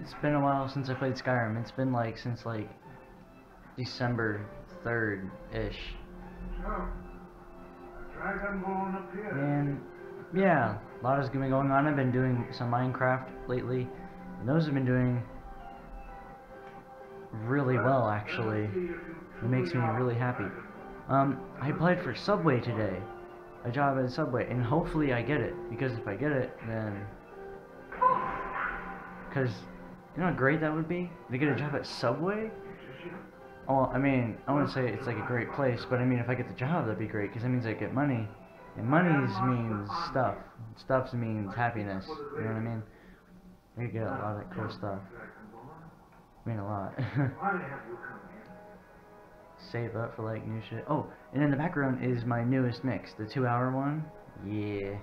it's been a while since I played Skyrim. It's been like since like December 3rd-ish. And yeah, a lot has been going on. I've been doing some Minecraft lately, and those have been doing really well actually. It makes me really happy. Um, I applied for Subway today, a job at Subway, and hopefully I get it, because if I get it, then... Because, you know how great that would be? To get a job at Subway? Oh, I mean, I wouldn't say it's like a great place, but I mean, if I get the job, that'd be great, because that means I get money. And money means stuff. Stuff means happiness, you know what I mean? I could get a lot of cool stuff. I mean, a lot. Save up for like new shit. Oh, and in the background is my newest mix, the two hour one. Yeah.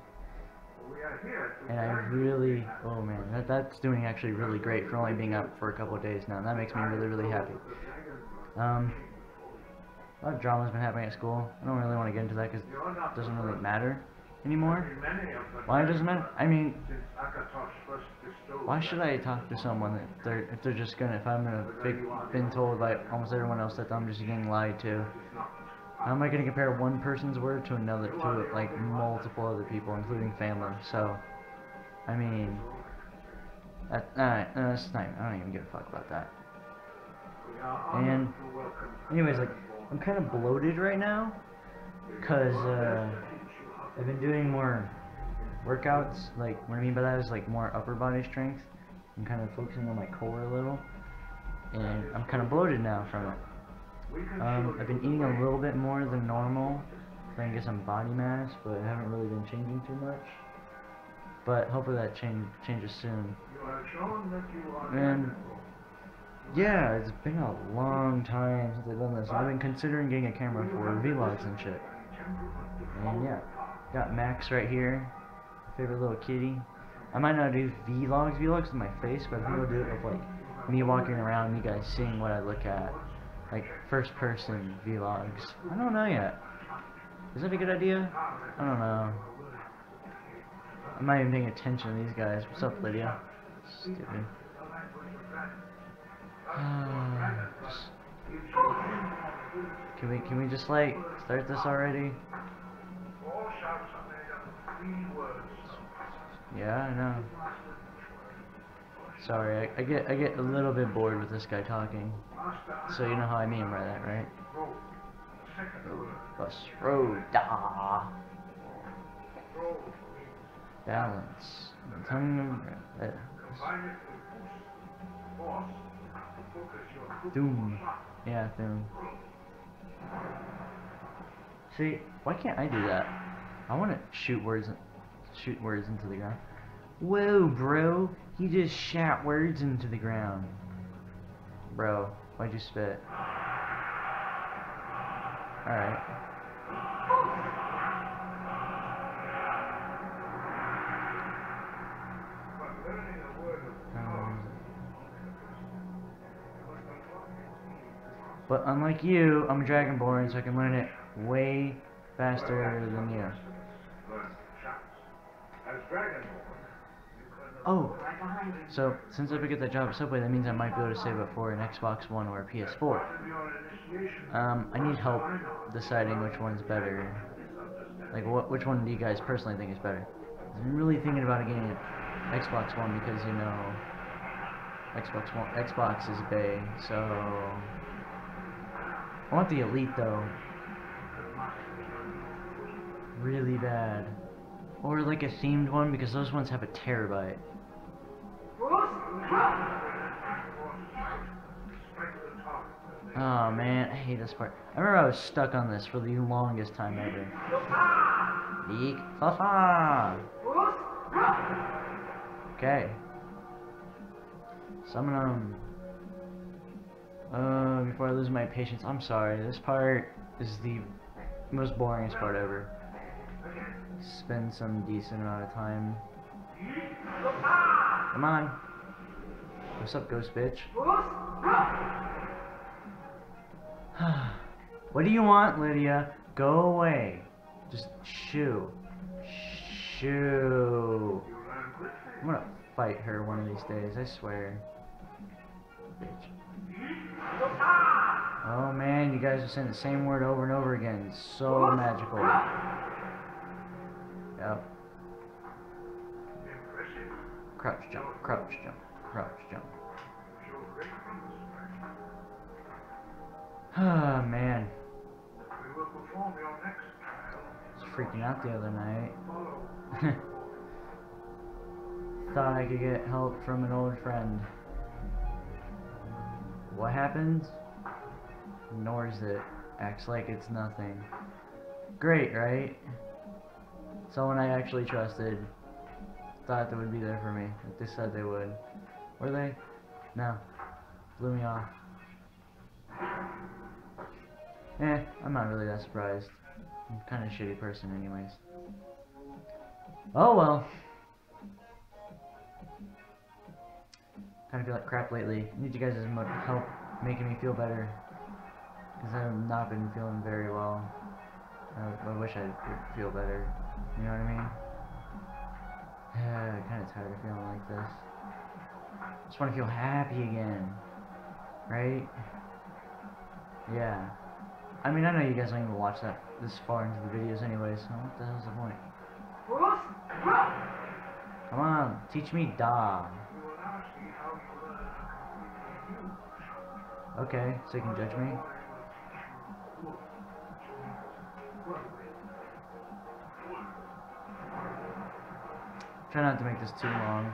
And I really, oh man, that, that's doing actually really great for only being up for a couple of days now. That makes me really, really happy. Um, a lot of drama's been happening at school. I don't really want to get into that because it doesn't really matter anymore. Why it doesn't matter? I mean, why should I talk to someone if they're if they're just gonna if I'm gonna be, been told like almost everyone else that I'm just getting lied to? How am I gonna compare one person's word to another to like multiple other people, including family? So, I mean, that uh, that's not. I don't even give a fuck about that. And, anyways, like I'm kind of bloated right now, cause uh, I've been doing more workouts, like, what I mean by that is, like, more upper body strength. I'm kind of focusing on my core a little. And I'm kind of bloated now from it. Um, I've been eating a little bit more than normal, trying to get some body mass, but I haven't really been changing too much. But hopefully that change changes soon. And yeah, it's been a long time since I've done this. I've been considering getting a camera for vlogs and shit. And yeah, got Max right here, favorite little kitty. I might not do vlogs, vlogs with my face, but I will do it with like me walking around, you guys seeing what I look at, like first person vlogs. I don't know yet. Is that a good idea? I don't know. I'm not even paying attention to these guys. What's up, Lydia? Stupid. can we can we just like start this already? Yeah, I know. Sorry, I, I, get I get a little bit bored with this guy talking. So you know how I mean by that, right? Fus Ro, da. Balance. Doom. Yeah, Doom. See, why can't I do that? I want to shoot words shoot words into the ground. Whoa, bro. He just shot words into the ground. Bro, why'd you spit? Alright. Um, but unlike you, I'm a Dragonborn, so I can learn it way faster than you. Oh, so since I get that job at Subway, that means I might be able to save up for an Xbox One or a PS4. Um, I need help deciding which one's better. Like, what, which one do you guys personally think is better? I'm really thinking about getting an Xbox One because, you know, Xbox One, Xbox is Bay, so... I want the Elite, though. Really bad. Or like a themed one because those ones have a terabyte. Oh man, I hate this part. I remember I was stuck on this for the longest time ever. Eek, fa Okay. Summon them. Uh, before I lose my patience, I'm sorry. This part is the most boringest part ever spend some decent amount of time. Come on. What's up, ghost bitch? what do you want, Lydia? Go away. Just shoo. Shoo. I'm gonna fight her one of these days, I swear. Bitch. Oh man, you guys are saying the same word over and over again. So magical. Yep. Crouch jump, crouch jump, crouch jump. Ah man. I was freaking out the other night. Thought I could get help from an old friend. What happens? Ignores it. Acts like it's nothing. Great, right? Someone I actually trusted thought they would be there for me. Like they said they would. Were they? No. Blew me off. Eh, I'm not really that surprised. I'm kind of a shitty person anyways. Oh well. Kind of feel like crap lately. Need you guys' help making me feel better. Because I have not been feeling very well. I, I wish I could feel better. You know what I mean? I'm kind of tired of feeling like this. Just want to feel happy again. Right? Yeah. I mean, I know you guys don't even watch that this far into the videos anyway, so what the hell's the point? Come on, teach me Da. Okay, so you can judge me? Try not to make this too long.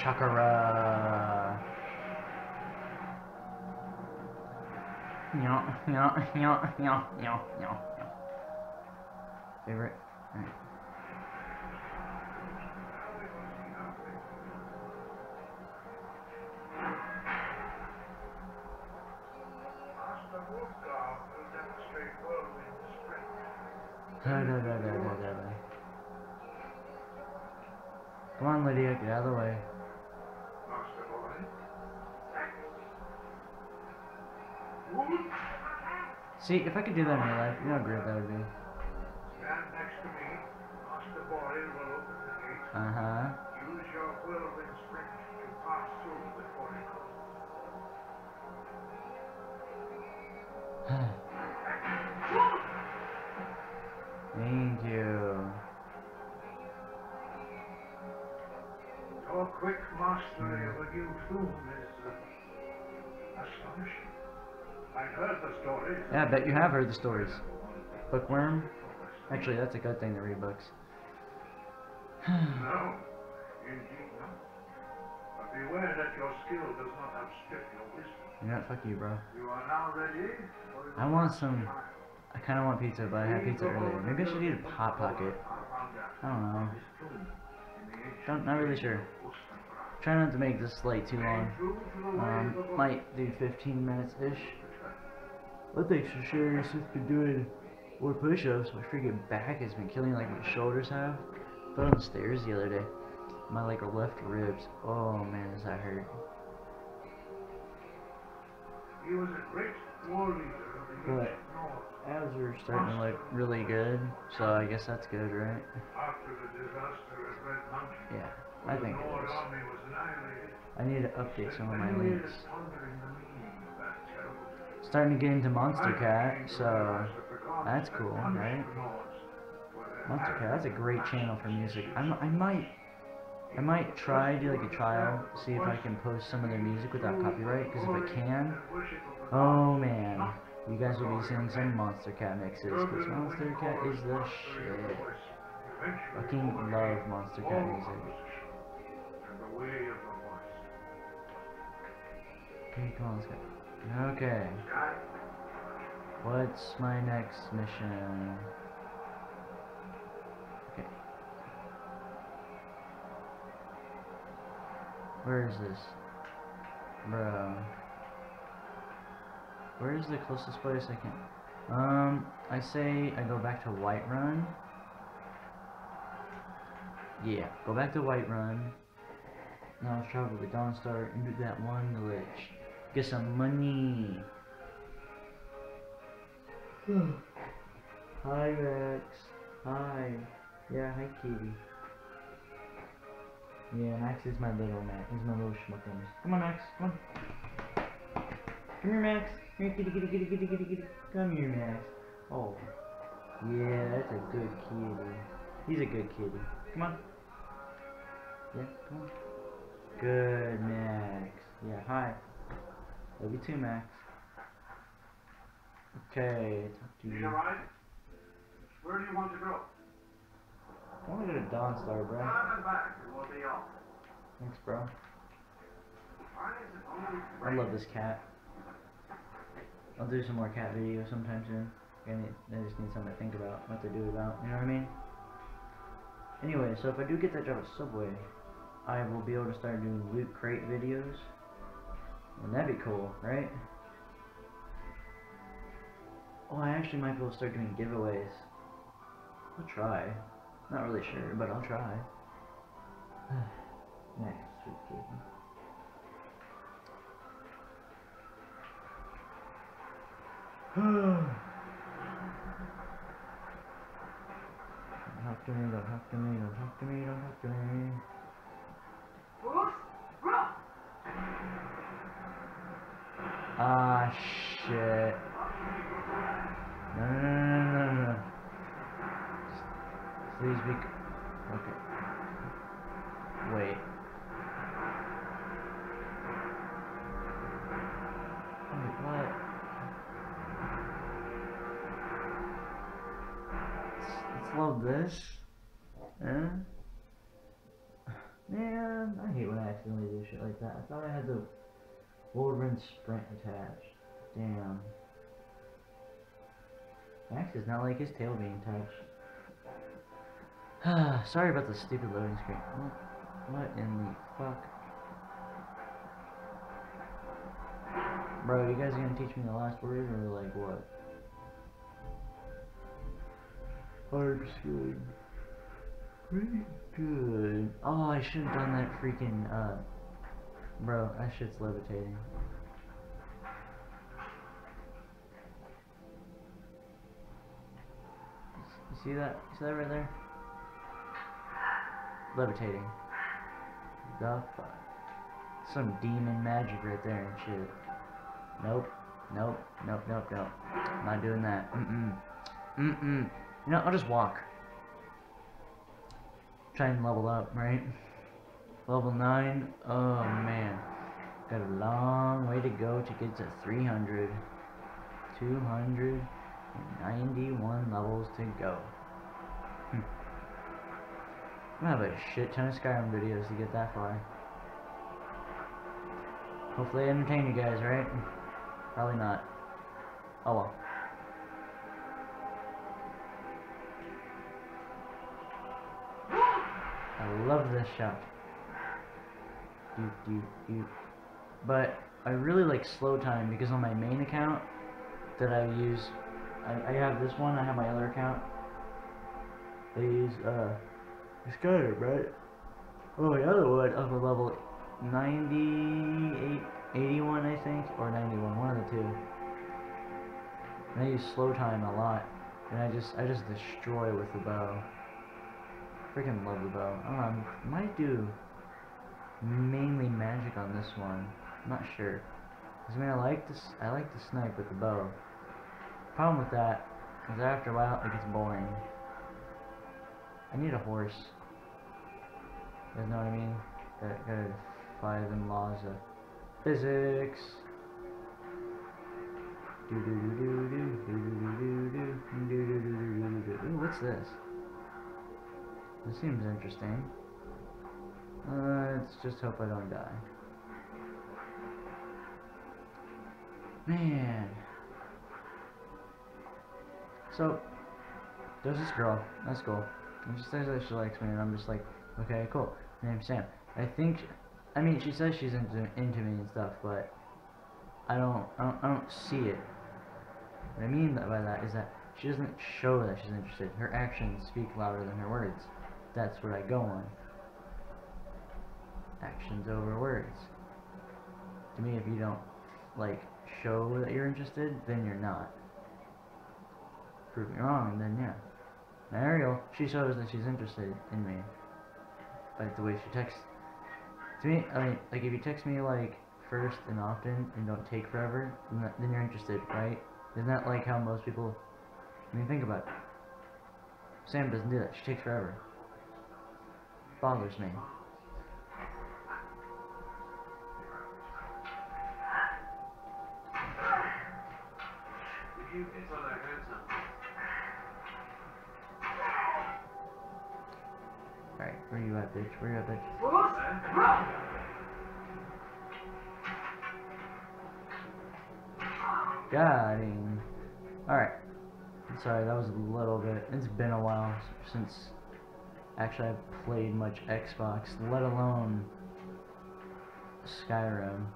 Chakra. Yeah, yeah, yeah, yeah, yeah, yeah. Favorite? Alright. Da, da, da, da, da. Come on, Lydia, get out of the way. See, if I could do that in real life, you know how great that would be. Stand next to me. Master Borri will open the gate. Uh huh. Use your whirlwind sprint to pass through before it closes. Thank you. Your quick mastery of a new Thu'um is uh, astonishing. I've heard the stories. Yeah, I bet you have heard the stories. Bookworm? Actually, that's a good thing to read books. No, indeed not. But beware that your skill does not outstrip your wisdom. What? Fuck you, bro. You are now ready? I want some- I kind of want pizza, but I had pizza earlier. Maybe I should eat a Hot Pocket. I don't know. Don't, not really sure. Try not to make this like too long. Um, might do 15 minutes But thanks for sharing your sister doing more push-ups. My freaking back has been killing like my shoulders have. Fell on the stairs the other day. My like left ribs. Oh man, does that hurt? He was a great war leader of the But- Abs are starting to look really good, so I guess that's good, right? After the disaster at Red Mountain, Yeah, I think it is. I need to update some of my links. Starting to get into Monstercat, so realize that the gods that's cool, right? the Nords for their Monstercat, that's a great channel for music. I'm, I might, I might try do like a trial, see if I can post some of their music without copyright. Because if I can, oh man, you guys will be seeing some Monstercat mixes. Because Monstercat is the shit. Fucking love Monstercat music. The way of the voice. Okay, come on, let's go. Okay, what's my next mission? Okay. Where is this? Bro. Where's the closest place I can? Um, I say I go back to Whiterun. Yeah, go back to Whiterun. Now let's travel to Dawnstar and do that one glitch. Get some money. Hmm. hi Rex. Hi. Yeah, hi kitty. Yeah, Max is my little Max. He's my little schmuckins. Come on, Max. Come on. Come here, Max. Come here, kitty, kitty, kitty, kitty, kitty, kitty. Come here, Max. Oh. Yeah, that's a good kitty. He's a good kitty. Come on. Yeah, come on. Good, Max. Yeah, hi. Love you too, Max. Okay, talk to you. a ride? Where do you want to go? I want to go to Dawnstar, bro. Down back, and we'll be. Thanks, bro. Why is it only I love this cat. I'll do some more cat videos sometime soon. I, need, I just need something to think about, what to do about, you know what I mean? Anyway, so if I do get that job at Subway, I will be able to start doing loot crate videos. Wouldn't that be cool, right? Oh, I actually might be able to start doing giveaways. I'll try. Not really sure, but I'll try. nice, sweet. Don't talk to me, don't talk to me, don't talk to me, don't talk to me. Ah, shit. No, no, no, no, no. Please be. Okay. Wait. What? Let's, this. Huh? Man, I hate when I accidentally do shit like that. I thought I had the Sprint attached. Damn. Max does not like his tail being touched. Sorry about the stupid loading screen. What, what in the fuck? Bro, you guys are gonna teach me the last word or like what? Hard good. Pretty good. Oh, I should have done that freaking, uh, bro, that shit's levitating. See that? See that right there? Levitating. The fuck? Some demon magic right there and shit. Nope. Nope. Nope. Nope. Nope. Not doing that. Mm-mm. Mm-mm. You know, I'll just walk. Try and level up, right? Level 9. Oh, man. Got a long way to go to get to 300. 291 levels to go. Gonna have a shit ton of Skyrim videos to get that far. Hopefully I entertain you guys, right? Probably not. Oh well. I love this shot. Doot, doot, doot. But I really like slow time because on my main account that I use, I, I have this one, I have my other account. I use, uh, Skyrim, right? Oh, the other one of a level 98, 81, I think, or 91, one of the two. And I use slow time a lot, and I just, I just destroy with the bow. Freaking love the bow. I might do mainly magic on this one. I'm not sure. 'Cause, I mean, I like this, I like to snipe with the bow. Problem with that is after a while it gets boring. I need a horse. You know what I mean? Gotta, gotta apply them laws of physics. Ooh, what's this? This seems interesting. Uh, let's just hope I don't die. Man. So, there's this girl. That's cool. And she says that she likes me, and I'm just like, okay, cool. Her name's Sam. I think, I mean, she says she's into, into me and stuff, but I don't, I don't, I don't see it. What I mean by that is that she doesn't show that she's interested. Her actions speak louder than her words. That's what I go on. Actions over words. To me, if you don't, like, show that you're interested, then you're not. Prove me wrong, then yeah. Now Ariel, she shows that she's interested in me. Like the way she texts. To me, I mean, like if you text me like first and often and don't take forever, then, that, then you're interested, right? Isn't that like how most people, I mean, think about it. Sam doesn't do that. She takes forever. Bothers me. Where you at, bitch? Where you at, bitch? Got him. Alright. Sorry, that was a little bit. It's been a while since actually I've played much Xbox, let alone Skyrim.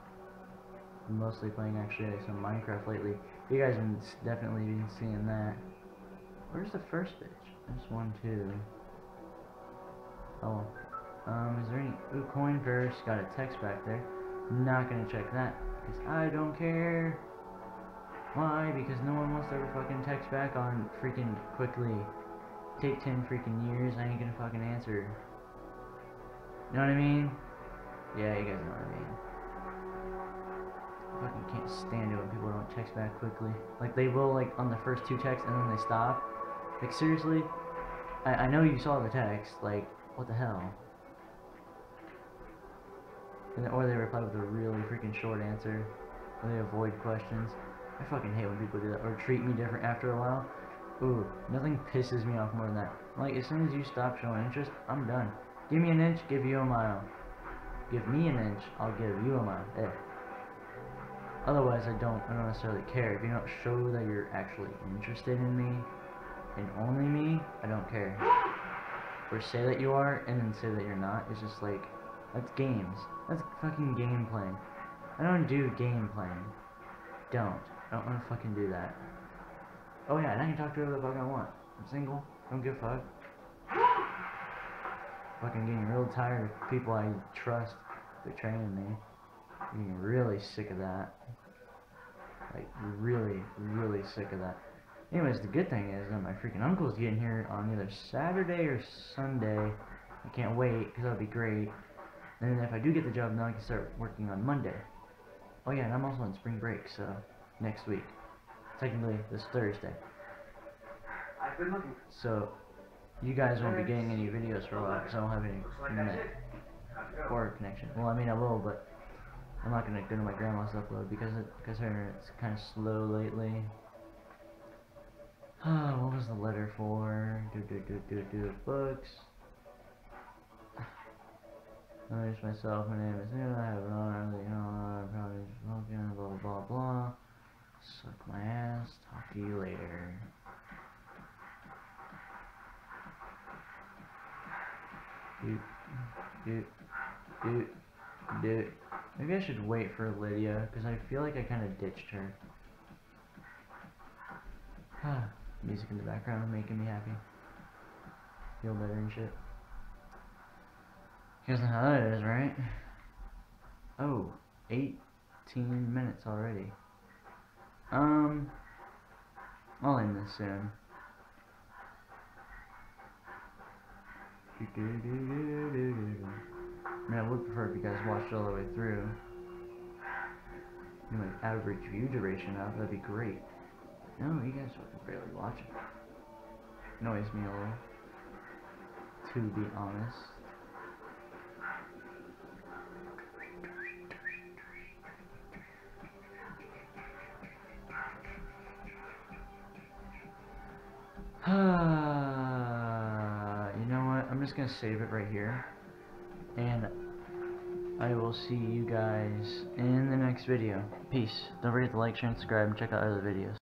I'm mostly playing actually some Minecraft lately. You guys have definitely been seeing that. Where's the first bitch? There's one, too. Oh. Um, is there any... Ooh, coin purse. Got a text back there. Not gonna check that. Because I don't care. Why? Because no one wants to ever fucking text back on freaking quickly. Take 10 freaking years, I ain't gonna fucking answer. You know what I mean? Yeah, you guys know what I mean. I fucking can't stand it when people don't text back quickly. Like, they will, like, on the first two texts and then they stop. Like, seriously? I, I know you saw the text, like, what the hell? And, or they reply with a really freaking short answer. Or they avoid questions. I fucking hate when people do that. Or treat me different after a while. Ooh, nothing pisses me off more than that. Like, as soon as you stop showing interest, I'm done. Give me an inch, give you a mile. Give me an inch, I'll give you a mile. Eh. Otherwise, I don't, I don't necessarily care. If you don't show that you're actually interested in me, and only me, I don't care. Or say that you are, and then say that you're not. It's just like, that's games. That's fucking game playing. I don't do game playing. Don't. I don't want to fucking do that. Oh yeah, and I can talk to whoever the fuck I want. I'm single. Don't give a fuck. Fucking getting real tired of people I trust betraying me. I'm getting really sick of that. Like, really, really sick of that. Anyways, the good thing is that my freaking uncle's getting here on either Saturday or Sunday. I can't wait, because that'll be great. And then if I do get the job, now I can start working on Monday. Oh yeah, and I'm also on spring break, so next week. Technically, this Thursday. I've been looking. So, you guys won't be getting any videos for a while, because I don't have any Looks like that's net it. Time to go. or connection. Well, I mean, I will, but I'm not gonna go to my grandma's upload because it, because her it's kind of slow lately. Ah, what was the letter for? Do do do do do books. Notice myself. My name is. I have an honor. You know, I'm probably smoking. Blah blah blah blah. Suck my ass. Talk to you later. Doot, doot, doot, doot. Maybe I should wait for Lydia, because I feel like I kind of ditched her. Ah, music in the background making me happy. Feel better and shit. You guys know how that is, right? Oh, 18 minutes already. Um, I'll end this soon. I mean, I would prefer if you guys watched all the way through. You know, average view duration up, that'd be great. No, you guys fucking barely watching. Annoys me a little. To be honest. you know what? I'm just gonna save it right here. And I will see you guys in the next video. Peace. Don't forget to like, share, and subscribe, and check out other videos.